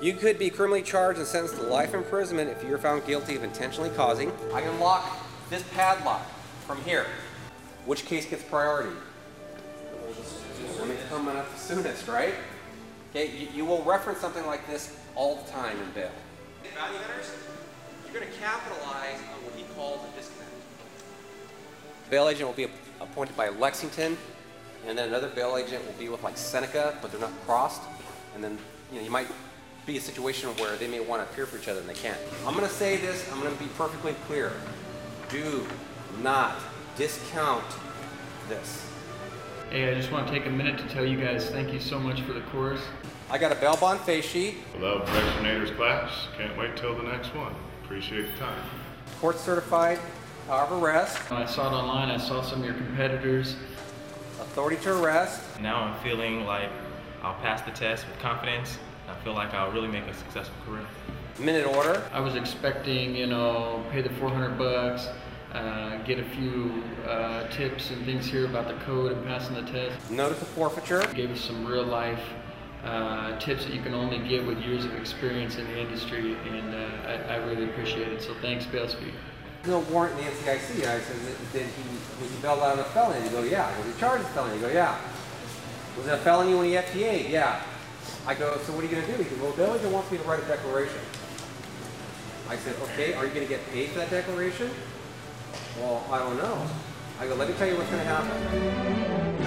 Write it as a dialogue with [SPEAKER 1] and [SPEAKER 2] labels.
[SPEAKER 1] You could be criminally charged and sentenced to life imprisonment if you're found guilty of intentionally causing. I can lock this padlock from here. Which case gets priority? When it's coming up the soonest, right? Okay, you, you will reference something like this all the time in bail. Value hunters, you're going to capitalize on what he calls a disconnect. Bail agent will be appointed by Lexington, and then another bail agent will be with like Seneca, but they're not crossed. And then you know you might be a situation where they may want to appear for each other and they can't. I'm going to say this. I'm going to be perfectly clear. Do not discount this.
[SPEAKER 2] Hey, I just want to take a minute to tell you guys thank you so much for the course.
[SPEAKER 1] I got a bail bond face sheet.
[SPEAKER 3] Love Vaccinators class. Can't wait till the next one. Appreciate the time.
[SPEAKER 1] Court certified power of arrest,
[SPEAKER 2] I saw it online, I saw some of your competitors.
[SPEAKER 1] authority to arrest,
[SPEAKER 4] Now I'm feeling like I'll pass the test with confidence. I feel like I'll really make a successful career.
[SPEAKER 1] minute order,
[SPEAKER 2] I was expecting, you know, pay the 400 bucks, uh, get a few uh, tips and things here about the code and passing the test.
[SPEAKER 1] notice of forfeiture,
[SPEAKER 2] Gave us some real life uh, tips that you can only get with years of experience in the industry, and uh, I, I really appreciate it. So thanks, Bailspeak.
[SPEAKER 1] no warrant in the NCIC. I said, did he, was he bailed out on a felony? They go, yeah. Was he charged with a felony? They go, yeah. Was it a felony when he FTA'd? Yeah. I go, so what are you going to do? He goes, well, the wants me to write a declaration. I said, okay, are you going to get paid for that declaration? Well, I don't know. I go, let me tell you what's going to happen.